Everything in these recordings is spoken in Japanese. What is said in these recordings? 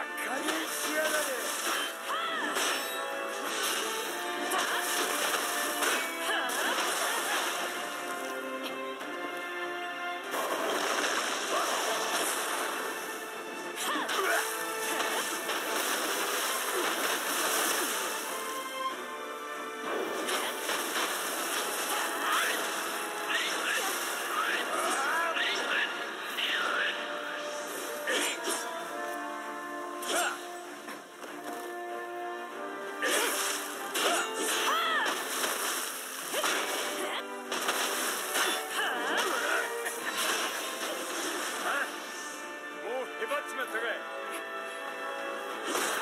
Ugh! Movement to.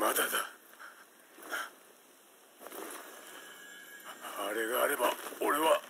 まだだ。あれがあれば俺は